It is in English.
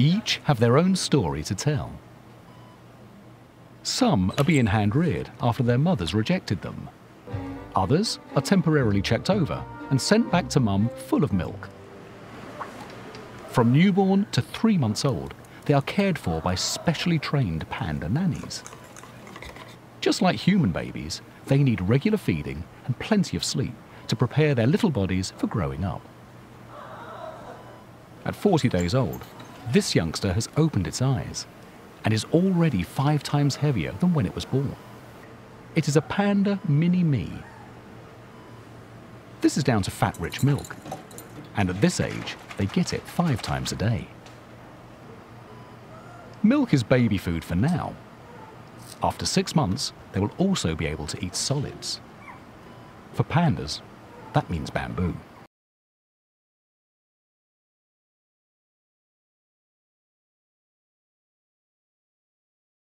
Each have their own story to tell. Some are being hand reared after their mothers rejected them. Others are temporarily checked over and sent back to mum full of milk. From newborn to three months old, they are cared for by specially trained panda nannies. Just like human babies, they need regular feeding and plenty of sleep to prepare their little bodies for growing up. At 40 days old, this youngster has opened its eyes and is already five times heavier than when it was born. It is a panda mini-me. This is down to fat-rich milk, and at this age, they get it five times a day. Milk is baby food for now. After six months, they will also be able to eat solids. For pandas, that means bamboo.